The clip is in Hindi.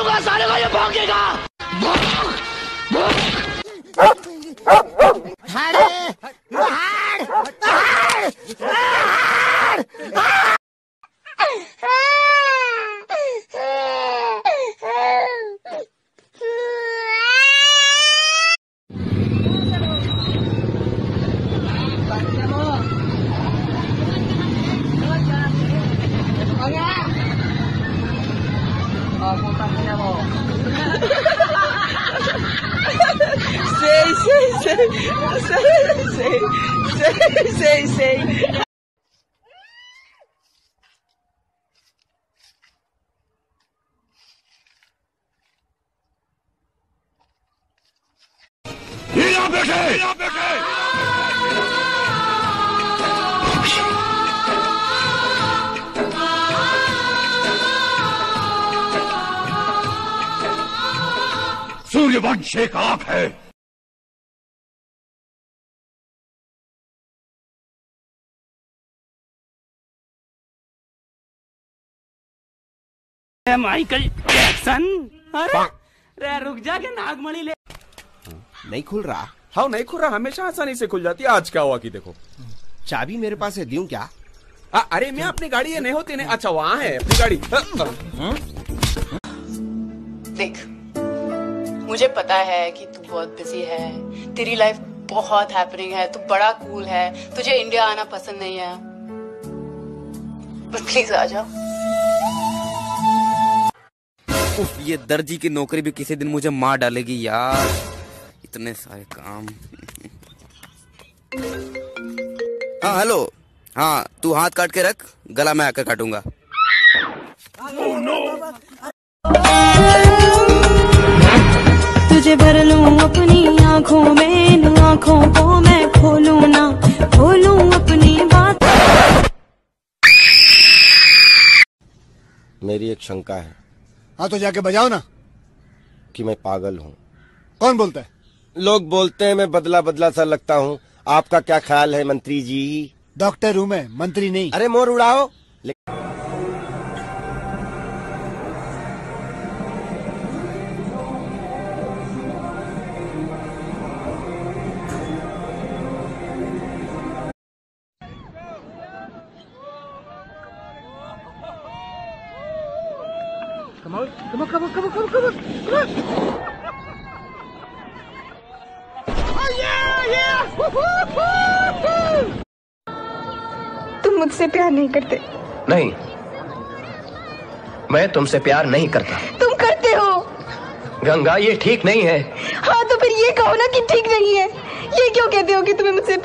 मारूँगा सारे को ये भौंकेगा 谁谁谁谁谁。送去把你谁嘎开！माइकल जैक्सन अरे रे रुक जा के नागमणि ले। नहीं खुल रहा। हाँ नहीं खुल रहा हमेशा आसानी से खुल जाती है। आज क्या हुआ कि देखो। चाबी मेरे पास है दूँ क्या? आ, अरे मैं अपनी गाड़ी ये नहीं होती नहीं। अच्छा वहाँ है अपनी गाड़ी। अ, अ, देख मुझे पता है कि तू बहुत बिज़ी है। तेरी लाइफ बहुत हैपनिंग है। तू बड़ा कूल है। तुझे इंडिया आना पसंद नहीं है। प्लीज़ आ जाओ। उफ, ये दर्जी की नौकरी भी किसी दिन मुझे मार डालेगी यार। इतने सारे काम। हाँ हेलो। हाँ तू हाथ काट के रख गला मैं आकर काटूँगा। oh, no. तुझे भर लू अपनी आँखों में इन आँखों को मैं खोलूं ना खोलूं अपनी बात। मेरी एक शंका है। हाँ तो जाके बजाओ ना। कि मैं पागल हूँ। कौन बोलता है? लोग बोलते हैं मैं बदला बदला सा लगता हूँ। आपका क्या ख्याल है मंत्री जी? डॉक्टर हूँ मैं मंत्री नहीं। अरे मोर उड़ाओ। तुम मुझसे प्यार नहीं करते। नहीं मैं तुमसे प्यार नहीं करता। तुम करते हो। गंगा ये ठीक नहीं है। हाँ तो फिर ये कहो ना कि ठीक नहीं है। ये क्यों कहते हो कि तुम्हें मुझसे